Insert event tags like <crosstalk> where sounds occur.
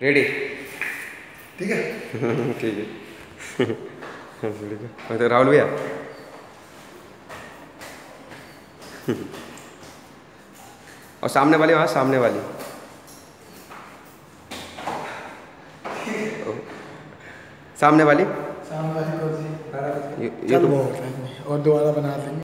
Ready ठीक है? <laughs> ठीक है। तो <laughs> राहुल भैया? <laughs> और सामने वाली वहाँ सामने वाली। सामने वाली? सामने वाली ये, ये तो बहुत और दोबारा बना देंगे।